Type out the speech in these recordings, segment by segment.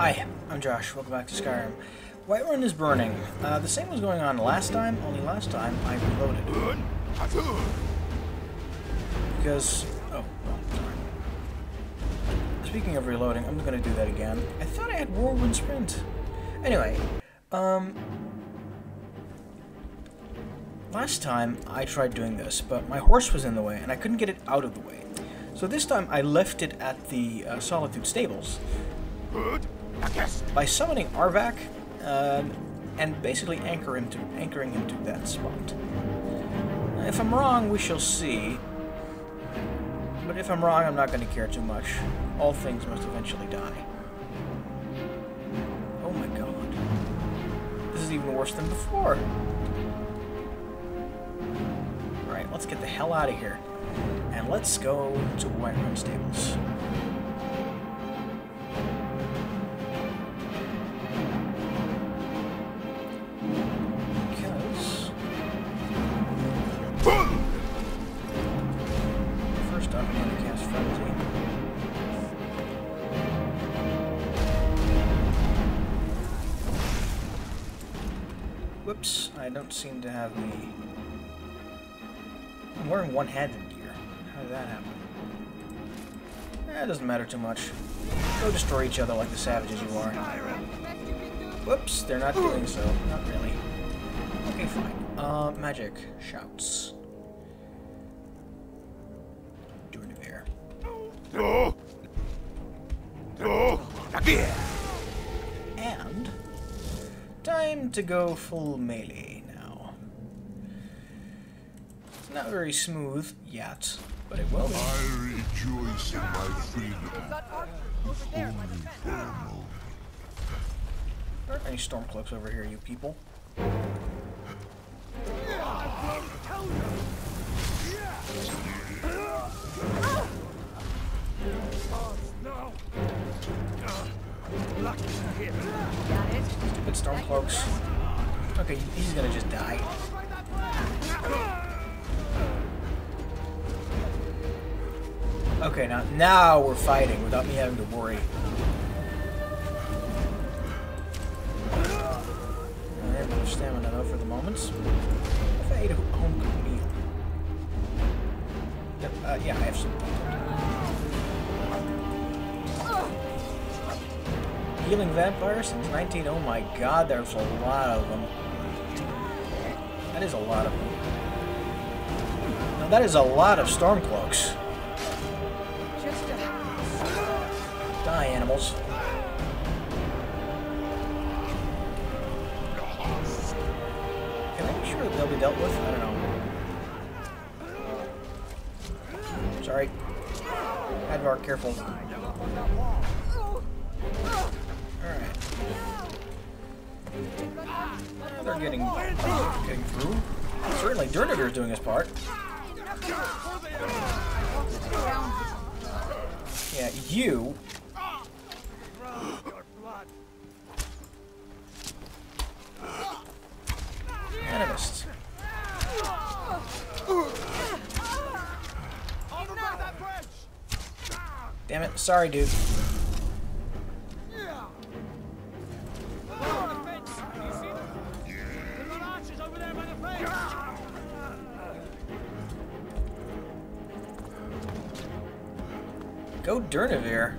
Hi, I'm Josh. Welcome back to Skyrim. Whiterun is burning. Uh, the same was going on last time, only last time I reloaded. Because... Oh, well, sorry. Speaking of reloading, I'm gonna do that again. I thought I had Whirlwind Sprint. Anyway, um... Last time I tried doing this, but my horse was in the way and I couldn't get it out of the way. So this time I left it at the uh, Solitude Stables by summoning Arvak um, and basically anchor him to, anchoring him to that spot. If I'm wrong, we shall see. But if I'm wrong, I'm not going to care too much. All things must eventually die. Oh my god. This is even worse than before. Alright, let's get the hell out of here. And let's go to White Whiterun Stables. I don't seem to have the... I'm wearing one-handed gear. How did that happen? Eh, it doesn't matter too much. Go destroy each other like the savages you are. Whoops, they're not doing so. Not really. Okay, fine. Uh, magic. Shouts. Doing it there. And... Time to go full melee. Not very smooth yet, but it will be. I rejoice in my freedom. Only for a. There aren't any stormcloaks over here, you people. Stupid stormcloaks. Okay, he's gonna just die. Okay, now now we're fighting without me having to worry. I have enough stamina though for the moment. If I ate a home cooked meal. Yep, uh, yeah, I have some. Healing vampires since 19. Oh my god, there's a lot of them. That is a lot of them. Now that is a lot of stormcloaks. Die, animals. Can I be sure they'll be dealt with? I don't know. Sorry. Advar, careful. Alright. They're getting, uh, getting through. Certainly, Durnehviir's doing his part. Yeah, you. Animist. Damn it. Sorry, dude. Go Durnehviir.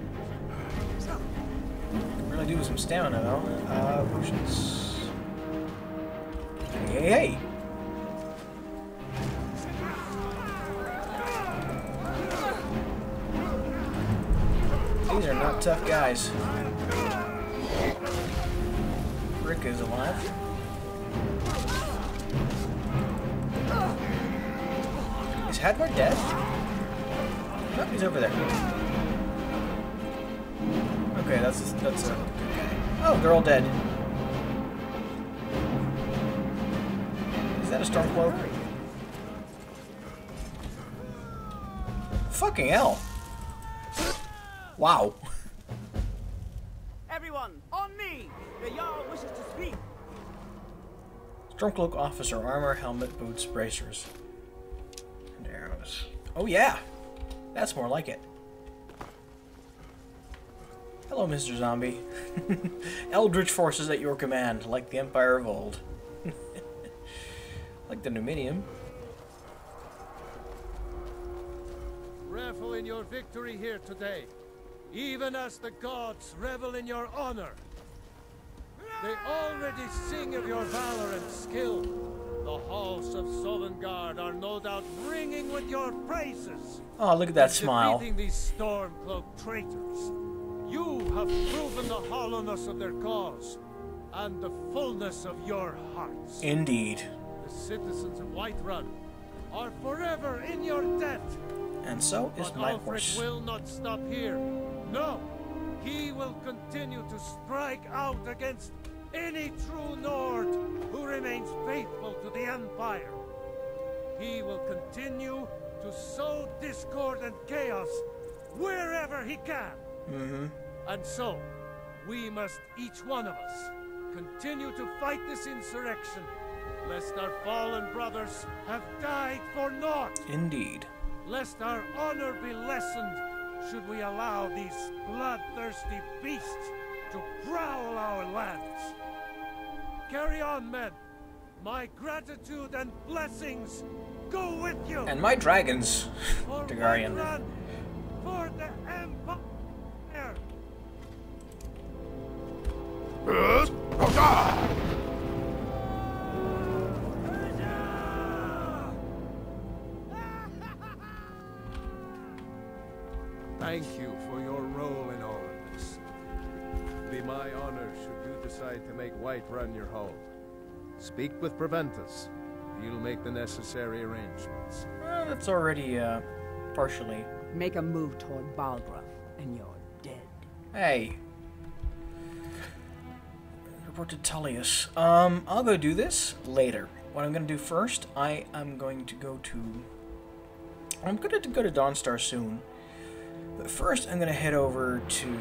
Really do with some stamina though. Uh, potions. Hey! These are not tough guys. Rick is alive. Is Hadvar dead? No, he's over there. Okay, that's that's a. Oh, they're all dead. A stormcloak? Fucking hell! Wow. Everyone, on me! The Jarl wishes to speak. Stormcloak officer, armor, helmet, boots, bracers, and arrows. Oh yeah, that's more like it. Hello, Mr. Zombie. Eldritch forces at your command, like the Empire of old. Like the Numidium. Revel in your victory here today, even as the gods revel in your honor. They already sing of your valor and skill. The halls of Sovngarde are no doubt ringing with your praises. Oh, look at that smile. Defeating these storm-cloaked traitors, you have proven the hollowness of their cause and the fullness of your hearts. Indeed. Citizens of Whiterun are forever in your debt. And so is But my Alfred horse. will not stop here. No, he will continue to strike out against any true Nord who remains faithful to the Empire. He will continue to sow discord and chaos wherever he can. Mm-hmm. And so, we must, each one of us, continue to fight this insurrection, lest our fallen brothers have died for naught Indeed. lest our honor be lessened should we allow these bloodthirsty beasts to prowl our lands. Carry on, men. My gratitude and blessings go with you. And my dragons, for for the Empire. Thank you for your role in all of this. It'd be my honor should you decide to make Whiterun your home. Speak with Proventus. He'll make the necessary arrangements. well, that's already, uh, partially. Make a move toward Balgruuf, and you're dead. Hey. Report to Tullius. Um, I'll go do this later. What I'm gonna do first, I am going to go to... I'm gonna to go to Dawnstar soon. But first, I'm gonna head over to...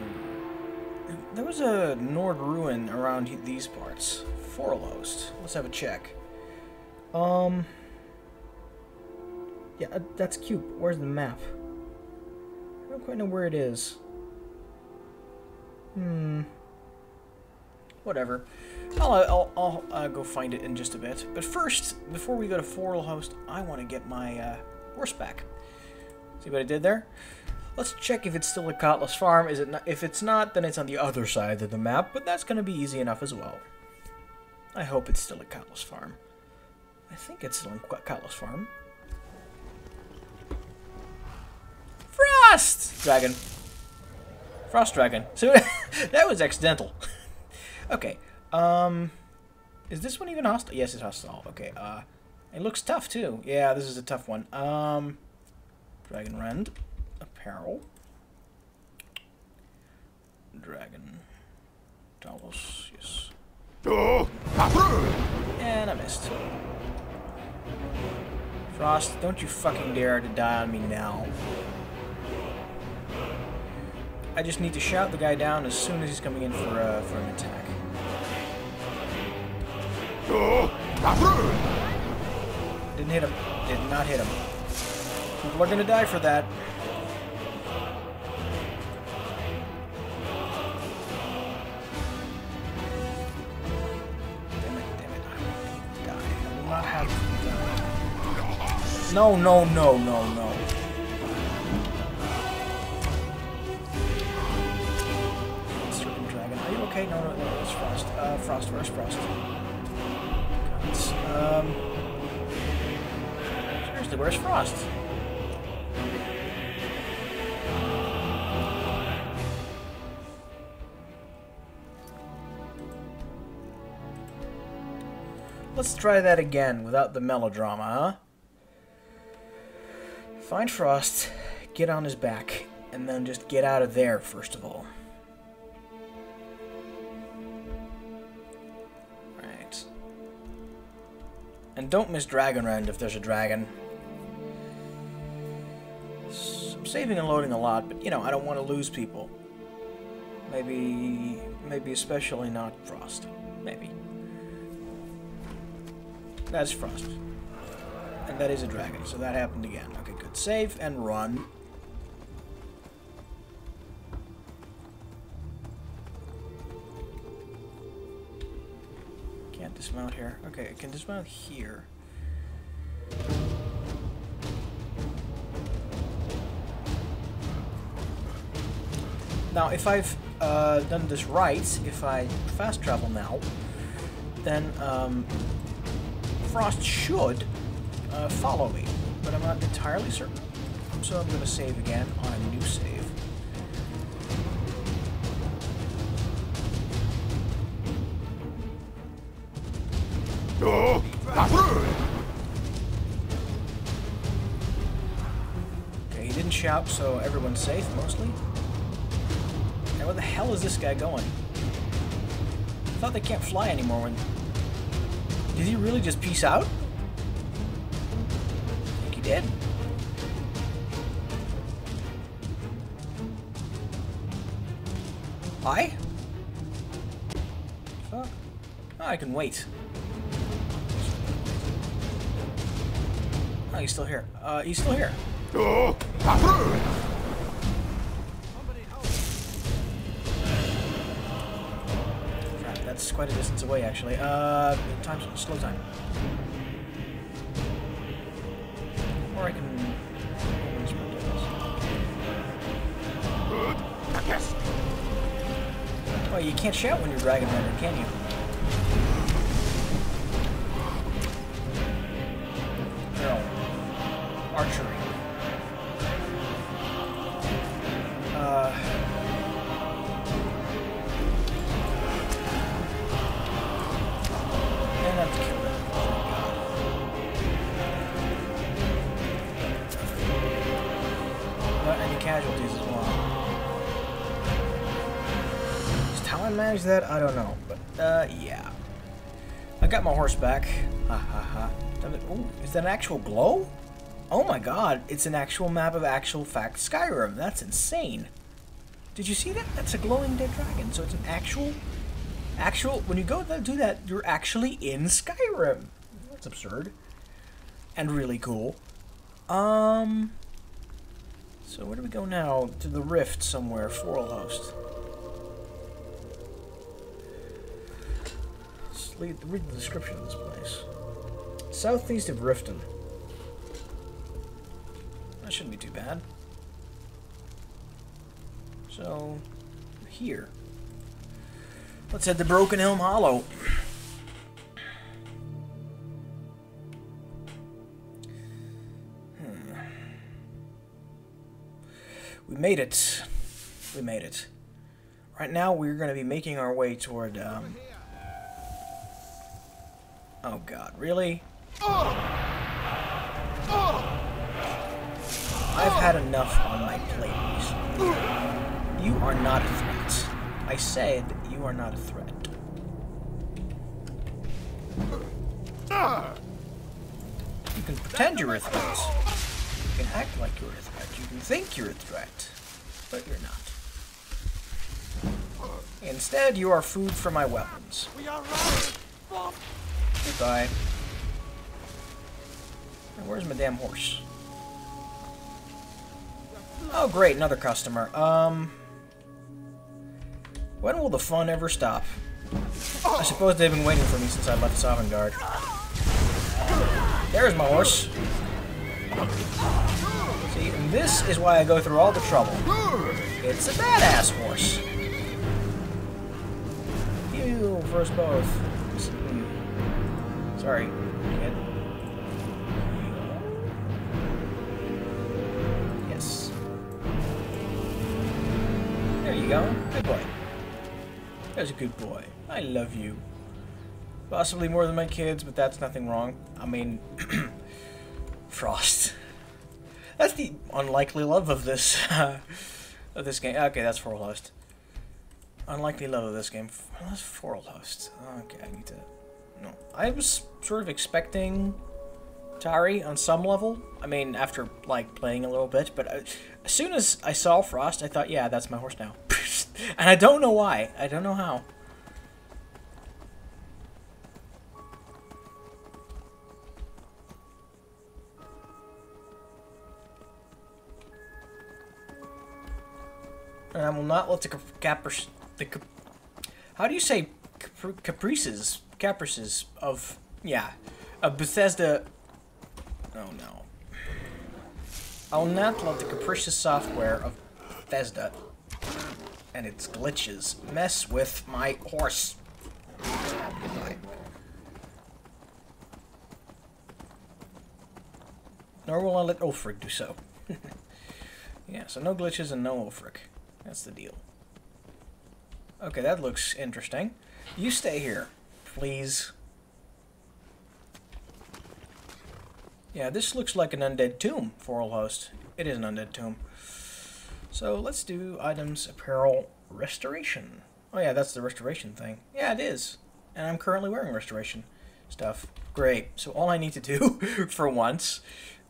There was a Nord ruin around these parts. Forelhost. Let's have a check. Um... Yeah, uh, that's cute. Where's the map? I don't quite know where it is. Hmm. Whatever. I'll, I'll, I'll uh, go find it in just a bit. But first, before we go to Forelhost, I want to get my uh, horse back. See what I did there? Let's check if it's still a Katla's Farm. Is it not? If it's not, then it's on the other side of the map, but that's going to be easy enough as well. I hope it's still a Katla's Farm. I think it's still Qu- Katla's Farm. Frost! Dragon. Frost Dragon. So that was accidental. okay. Um is this one even hostile? Yes, it's hostile. Okay. Uh it looks tough too. Yeah, this is a tough one. Um Dragon Rend apparel. Dragon Talos, yes. And I missed. Frost, don't you fucking dare to die on me now. I just need to shout the guy down as soon as he's coming in for, uh, for an attack. Didn't hit him. Did not hit him. People are gonna die for that. No, no, no, no, no. Serpent Dragon. Are you okay? No, no, no, it's Frost. Uh, Frost, where's Frost? Gods. Um. Seriously, where's Frost? Let's try that again without the melodrama, huh? Find Frost, get on his back, and then just get out of there, first of all. Right. And don't miss Dragon Rend if there's a dragon. I'm saving and loading a lot, but you know, I don't want to lose people. Maybe, maybe especially not Frost. Maybe. That's Frost. And that is a dragon, so that happened again. Okay, save and run. Can't dismount here. Okay, I can dismount here. Now, if I've uh, done this right, if I fast travel now, then um, Frost should uh, follow me but I'm not entirely certain. So I'm going to save again on a new save. Okay, he didn't shout, so everyone's safe, mostly. Now where the hell is this guy going? I thought they can't fly anymore when... Did he really just peace out? Fuck. Oh, I can wait. Oh, he's still here. Uh, he's still here. Crap, that's quite a distance away, actually. Uh, time, slow time. Oh, you can't shout when you're Dragon Rider, can you? That? I don't know. But, uh, yeah. I got my horse back. Ha ha ha. Is that an actual glow? Oh my god, it's an actual map of actual fact Skyrim. That's insane. Did you see that? That's a glowing dead dragon. So it's an actual, actual, when you go do that, you're actually in Skyrim. That's absurd. And really cool. Um, so where do we go now? To the rift somewhere, Forelhost. Read, read the description of this place. Southeast of Riften. That shouldn't be too bad. So, here. Let's head to Broken Helm Hollow. Hmm. We made it. We made it. Right now, we're going to be making our way toward. Um... Oh God, really? I've had enough on my plate recently. You are not a threat. I said you are not a threat. You can pretend you're a threat. You can act like you're a threat. You can think you're a threat. But you're not. Instead, you are food for my weapons. Goodbye. Where's my damn horse? Oh, great, another customer. Um, when will the fun ever stop? I suppose they've been waiting for me since I left Sovngarde. There's my horse. See, this is why I go through all the trouble. It's a badass horse. You first both. Sorry. Yes. There you go. Good boy. That's a good boy. I love you. Possibly more than my kids, but that's nothing wrong. I mean, Frost. That's the unlikely love of this of this game. Okay, that's Forelhost. Unlikely love of this game. That's Forelhost. Okay, I need to. No, I was sort of expecting Tari on some level. I mean, after like playing a little bit, but I, as soon as I saw Frost, I thought, yeah, that's my horse now. and I don't know why. I don't know how. And I will not let the cap- the cap- how do you say capri- caprices caprices of yeah, of Bethesda. Oh no. I'll not let the capricious software of Bethesda and its glitches mess with my horse. Nor will I let Ulfric do so. yeah, so no glitches and no Ulfric. That's the deal. Okay, that looks interesting. You stay here, please. Yeah, this looks like an undead tomb Forelhost. It is an undead tomb. So let's do items, apparel, restoration. Oh yeah, that's the restoration thing. Yeah, it is. And I'm currently wearing restoration stuff. Great. So all I need to do, for once,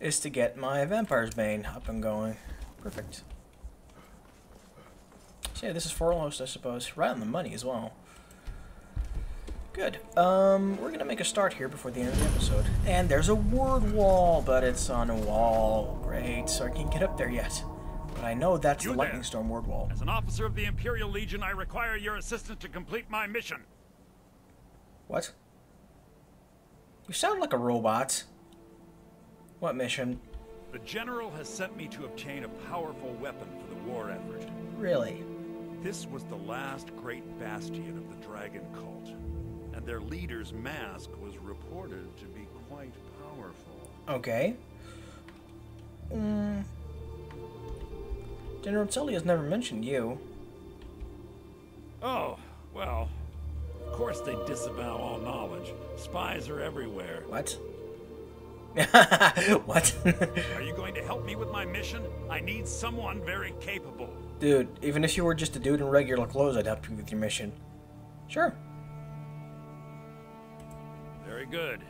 is to get my Vampire's Bane up and going. Perfect. So yeah, this is Forelhost, I suppose. Right on the money as well. Good. Um, we're gonna make a start here before the end of the episode. And there's a word wall, but it's on a wall. Great, so I can't get up there yet. But I know that's You the there. Lightning Storm word wall. As an officer of the Imperial Legion, I require your assistance to complete my mission. What? You sound like a robot. What mission? The General has sent me to obtain a powerful weapon for the war effort. Really? This was the last great bastion of the Dragon Cult, and their leader's mask was reported to be quite powerful. Okay. Mm. General Tully has never mentioned you. Oh, well, of course they disavow all knowledge. Spies are everywhere. What? what? Are you going to help me with my mission? I need someone very capable. Dude, even if you were just a dude in regular clothes, I'd help you with your mission. Sure. Good.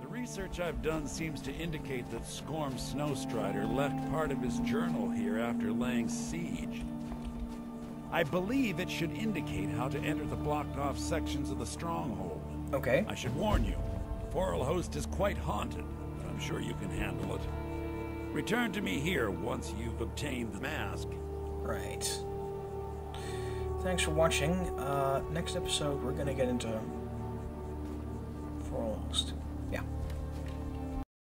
The research I've done seems to indicate that Skorm Snowstrider left part of his journal here after laying siege. I believe it should indicate how to enter the blocked off sections of the stronghold. Okay. I should warn you, Forelhost is quite haunted, but I'm sure you can handle it. Return to me here once you've obtained the mask. Right. Thanks for watching. Uh, next episode, we're gonna get into Forelhost.